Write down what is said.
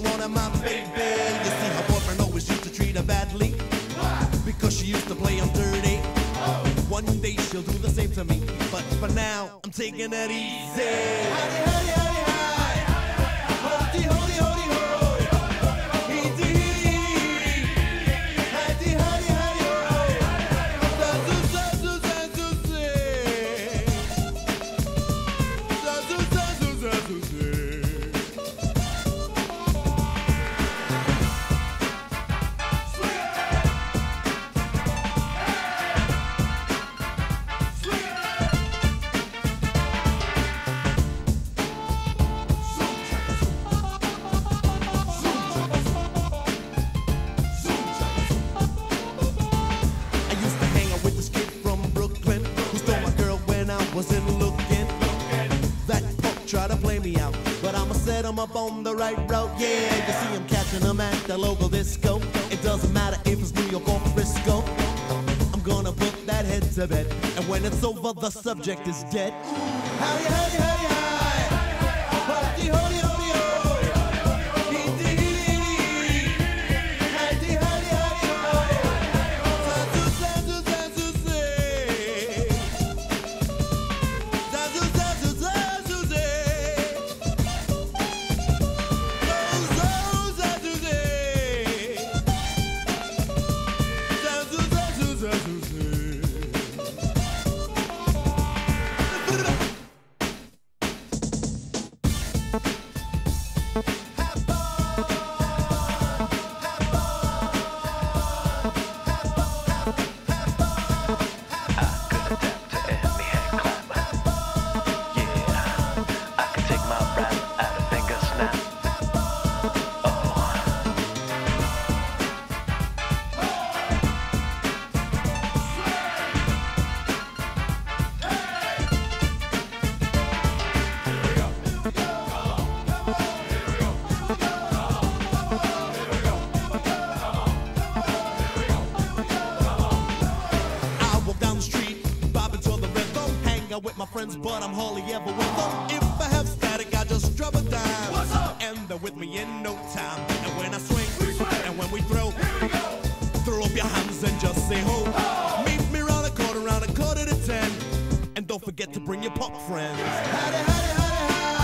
Friday she wanted my baby. You see, her boyfriend always used to treat her badly because she used to play him dirty. One day she'll do the same to me, but for now I'm taking it easy. Howdy, howdy, wasn't looking. That punk tried to play me out, but I'ma set him up on the right route. Yeah, you see him catching him at the local disco. It doesn't matter if it's New York or Frisco. I'm gonna put that head to bed, and when it's over, the subject is dead. Howdy, howdy, hi. Howdy, Hang out with my friends, but I'm hardly ever with them. If I have static, I just drop a dime. What's up? And they're with me in no time. And when I swing, and when we throw, we throw up your hands and just say ho. Oh. Meet me round the corner, round a quarter to ten. And don't forget to bring your pop friends. Howdy, howdy, howdy.